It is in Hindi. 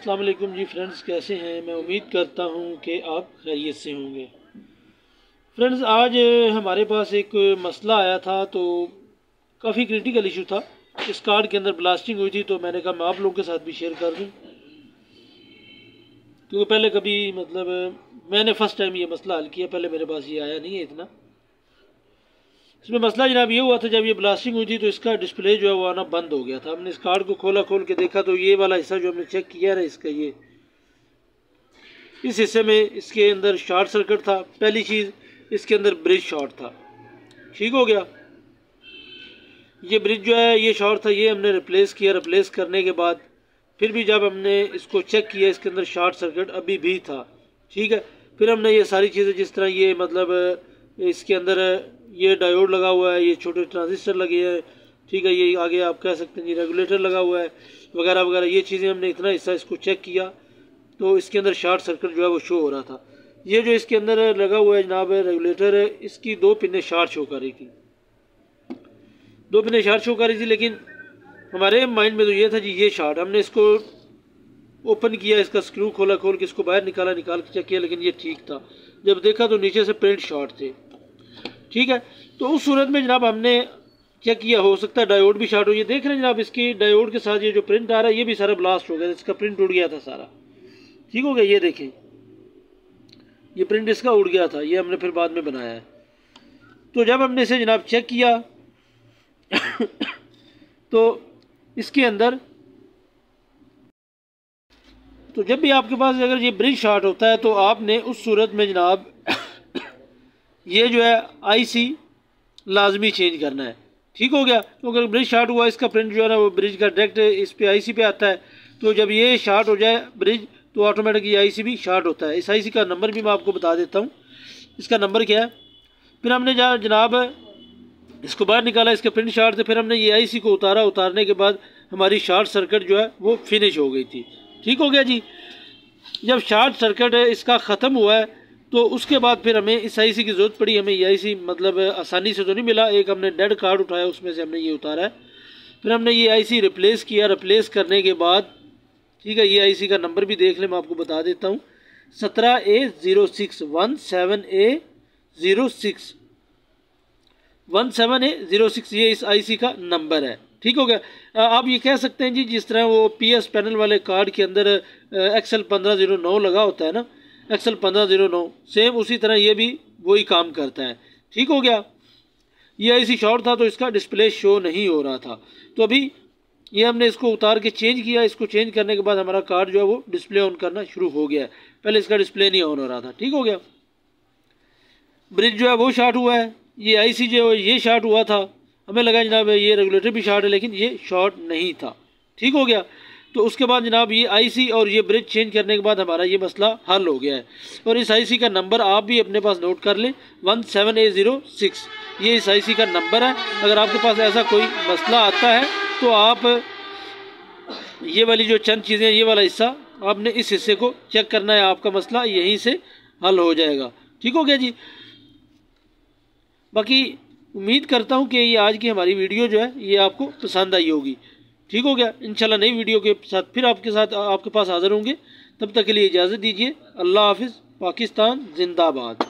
असलम जी फ्रेंड्स, कैसे हैं? मैं उम्मीद करता हूँ कि आप खैरियत से होंगे। फ्रेंड्स, आज हमारे पास एक मसला आया था तो काफ़ी क्रिटिकल इशू था। इस कार्ड के अंदर ब्लास्टिंग हुई थी तो मैंने कहा मैं आप लोगों के साथ भी शेयर कर दूँ। क्योंकि पहले कभी मतलब मैंने फ़र्स्ट टाइम ये मसला हल किया, पहले मेरे पास ये आया नहीं है इतना। इसमें मसला जनाब ये हुआ था, जब ये ब्लास्टिंग हुई थी तो इसका डिस्प्ले जो है वो आना बंद हो गया था। हमने इस कार्ड को खोला, खोल के देखा तो ये वाला हिस्सा जो हमने चेक किया ना इसका, ये। इस हिस्से में इसके अंदर शॉर्ट सर्किट था। पहली चीज़, इसके अंदर ब्रिज शॉर्ट था। ठीक हो गया। ये ब्रिज जो है, ये शॉर्ट था, ये हमने रिप्लेस किया। रिप्लेस करने के बाद फिर भी जब हमने इसको चेक किया, इसके अंदर शॉर्ट सर्किट अभी भी था। ठीक है? फिर हमने ये सारी चीज़ें जिस तरह ये मतलब इसके अंदर ये डायोड लगा हुआ है, ये छोटे ट्रांजिस्टर लगे हैं। ठीक है, ये आगे आप कह सकते हैं ये रेगुलेटर लगा हुआ है, वगैरह वगैरह। ये चीज़ें हमने इतना हिस्सा इसको चेक किया तो इसके अंदर शार्ट सर्किट जो है वो शो हो रहा था। ये जो इसके अंदर लगा हुआ है जनाब रेगुलेटर है, इसकी दो पिने शार्ट शो कर रही थी। दो पिने शार्ट शो कर रही थी, लेकिन हमारे माइंड में तो ये था जी ये शार्ट हमने इसको ओपन किया, इसका स्क्रू खोला, खोल के इसको बाहर निकाला, निकाल के चेक किया, लेकिन ये ठीक था। जब देखा तो नीचे से प्रिंट शॉर्ट थे। ठीक है? तो उस सूरत में जनाब हमने क्या किया? हो सकता है डायोड भी शार्ट हो। ये देख रहे हैं जनाब, इसकी डायोड के साथ ये जो प्रिंट आ रहा है, ये भी सारा ब्लास्ट हो गया। इसका प्रिंट उड़ गया था सारा। ठीक हो गया? ये देखें। ये प्रिंट इसका उड़ गया था। ये हमने फिर बाद में बनाया है। तो जब हमने इसे जनाब चेक किया तो इसके अंदर तो जब भी आपके पास अगर ये ब्रिज शार्ट होता है तो आपने उस सूरत में जनाब ये जो है आईसी लाजमी चेंज करना है। ठीक हो गया? तो अगर ब्रिज शार्ट हुआ, इसका प्रिंट जो है ना, वो ब्रिज का डायरेक्ट इस पे आईसी पे आता है। तो जब ये शार्ट हो जाए ब्रिज तो ऑटोमेटिक ये आईसी भी शार्ट होता है। इस आईसी का नंबर भी मैं आपको बता देता हूँ। इसका नंबर क्या है? फिर हमने जहाँ जनाब, इसको बाहर निकाला, इसके प्रिंट शार्ट थे, फिर हमने ये आईसी को उतारा। उतारने के बाद हमारी शार्ट सर्किट जो है, वो फिनिश हो गई थी। ठीक हो गया जी? जब शार्ट सर्किट इसका ख़त्म हुआ है तो उसके बाद फिर हमें इस आई की ज़रूरत पड़ी, हमें ये आई मतलब आसानी से तो नहीं मिला, एक हमने डेड कार्ड उठाया, उसमें से हमने ये उतारा है। फिर हमने ये आई सी रिप्लेस किया, रिप्लेस करने के बाद, ठीक है, ये आई का नंबर भी देख लें, मैं आपको बता देता हूँ, सत्रह A zero six one seven A zero six. One seven A zero six, ये इस आईसी का नंबर है, ठीक हो गया? आप ये कह सकते हैं जी, जिस तरह वो पीएस पैनल वाले कार्ड के अंदर एक्सएल पंद्रह ज़ीरो नौ लगा होता है ना एक्सल पंद्रह ज़ीरो नौ। सेम उसी तरह ये भी वही काम करता है। ठीक हो गया? ये आई सी शॉर्ट था तो इसका डिस्प्ले शो नहीं हो रहा था। तो अभी ये हमने इसको उतार के चेंज किया। इसको चेंज करने के बाद हमारा कार्ड जो है वो डिस्प्ले ऑन करना शुरू हो गया है। पहले इसका डिस्प्ले नहीं ऑन हो रहा था। ठीक हो गया? ब्रिज जो है वो शार्ट हुआ है। ये आईसी जो है ये शार्ट हुआ था। हमें लगा जनाब ये रेगुलेटर भी शार्ट है, लेकिन ये शॉर्ट नहीं था। ठीक हो गया? तो उसके बाद जनाब ये आईसी और ये ब्रिज चेंज करने के बाद हमारा ये मसला हल हो गया है। और इस आईसी का नंबर आप भी अपने पास नोट कर लें। One seven eight zero six ये इस आईसी का नंबर है। अगर आपके पास ऐसा कोई मसला आता है तो आप ये वाली जो चंद चीज़ें ये वाला हिस्सा आपने इस हिस्से को चेक करना है। आपका मसला यहीं से हल हो जाएगा। ठीक हो गया जी? बाकी उम्मीद करता हूँ कि ये आज की हमारी वीडियो जो है, ये आपको पसंद आई होगी। ठीक हो गया। इंशाल्लाह नई वीडियो के साथ फिर आपके साथ, आपके पास हाज़िर होंगे। तब तक के लिए इजाज़त दीजिए। अल्लाह हाफिज़। पाकिस्तान जिंदाबाद।